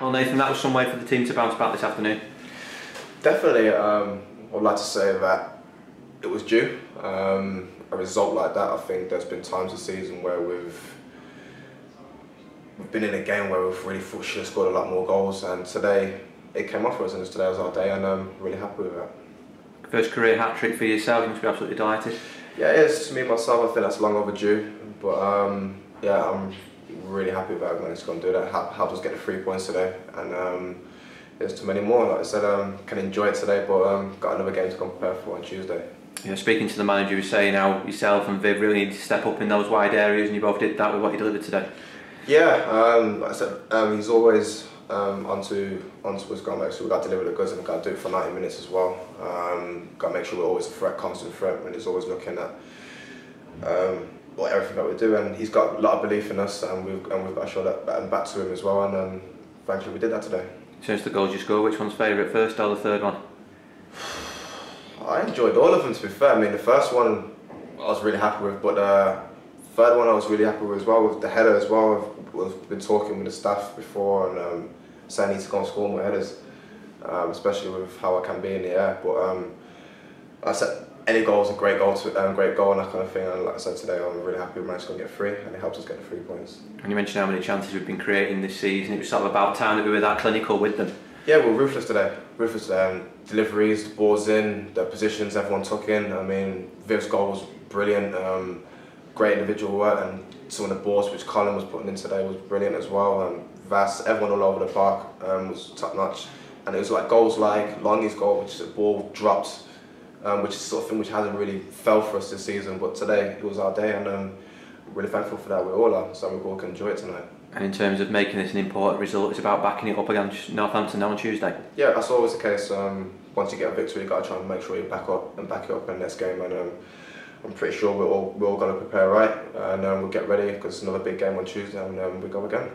Well, Nathan, that was some way for the team to bounce back this afternoon. Definitely, um, I'd like to say that it was due. Um, a result like that, I think there's been times this season where we've we've been in a game where we've really thought should have scored a lot more goals, and today it came off for us, and today was our day, and I'm really happy with that. First career hat trick for yourself, you must be absolutely delighted. Yeah, it is. To me, myself, I think that's long overdue, but um, yeah, I'm really happy about it managed to go and do that. Help, helped us get the three points today, and um, there's too many more. Like I said, um, can enjoy it today, but um, got another game to come prepare for on Tuesday. Yeah, speaking to the manager, you were saying how yourself and Viv really need to step up in those wide areas, and you both did that with what you delivered today. Yeah, um, like I said, um, he's always um, onto onto what's going on. So we've got to deliver the goods and we've got to do it for 90 minutes as well. Um, got to make sure we're always a threat, constant threat, and he's always looking at um, well, everything that we do. And he's got a lot of belief in us, and we've and we've got to show that back, back to him as well. And um, thankfully, we did that today. Since the goals you score, which one's favourite, first or the third one? I enjoyed all of them. To be fair, I mean the first one I was really happy with, but uh, third one I was really happy with as well. With the header as well, I've, we've been talking with the staff before and um, saying I need to go and score more headers, um, especially with how I can be in the air. But um, I said any goal is a great goal, to, um, great goal and that kind of thing. And like I said today, I'm really happy we managed to get three, and it helps us get the three points. And you mentioned how many chances we've been creating this season. It was sort of about time that we were that clinical with them. Yeah, we are ruthless today. Ruthless today. Um, deliveries, the balls in, the positions everyone took in. I mean, Viv's goal was brilliant. Um, great individual work, and some of the balls which Colin was putting in today was brilliant as well. And Vass, everyone all over the park um, was top notch. And it was like goals like Longy's goal, which is a ball dropped, um, which is sort of thing which hasn't really fell for us this season. But today it was our day, and um, really thankful for that. We all are, so we all can enjoy it tonight. And in terms of making this an important result, it's about backing it up against Northampton now on Tuesday. Yeah, that's always the case. Um, once you get a victory, you've got to try and make sure you back up and back it up in the next game. And um, I'm pretty sure we're all, we're all going to prepare right and um, we'll get ready because it's another big game on Tuesday and um, we go again.